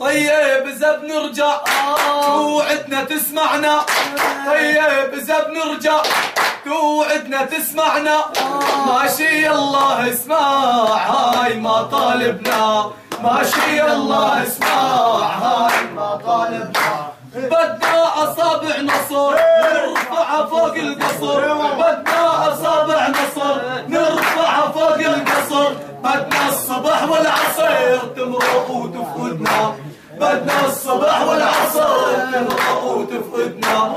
طيب زب نرجع توعدنا تسمعنا. طيب زب نرجع توعدنا تسمعنا. ماشي الله اسمع هاي ما طالبنا. ماشي الله اسمع هاي ما طالبنا. بدنا اصابع نصر نرفعها فوق القصر بدنا اصابع نصر نرفعها فوق القصر بدنا الصبح والعصر تمرق وتفقدنا بدنا الصبح والعصر تمرق وتفقدنا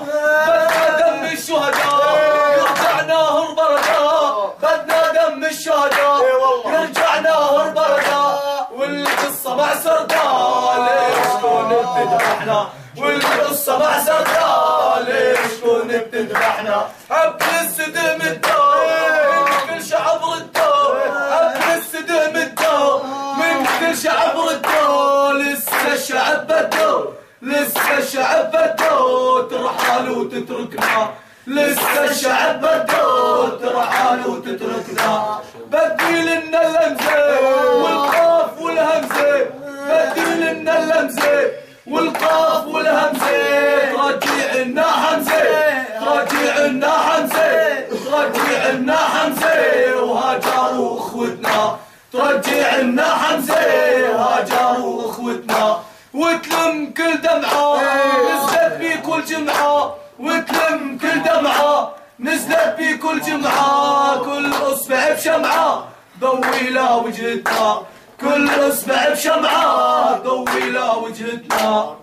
بدنا دم الشهداء يرجع نهر برداء بدنا دم الشهداء يرجع نهر برداء والقصة مع سرداء ليش كون بتذبحنا والقصة مع سرداء ليش كون بتذبحنا حب السدم الدار كل شعب ردوا شعب ردوا لسه الشعب بدو لسه الشعب بدو ترحل وتتركنا لسه الشعب بدو ترحل وتتركنا بدي لنا الهمزة والقاف والهمزة بدي لنا الهمزة والقاف والهمزة. رجع لنا حمزة رجع لنا حمزة رجع لنا حمزة وهاجروا أخوتنا. ترجعنا حمزة هاجر وأخوتنا. وتلم كل دمعة نزلت في كل جمعة. وتلم كل دمعة نزلت في كل جمعة. كل أصبع بشمعة ضوي لا وجهتنا. كل أصبع بشمعة ضوي لا وجهتنا.